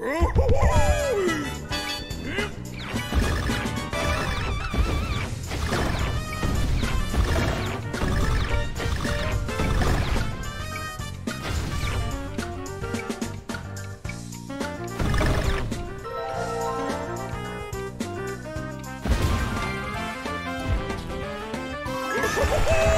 woo-hoo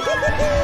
Woohoo!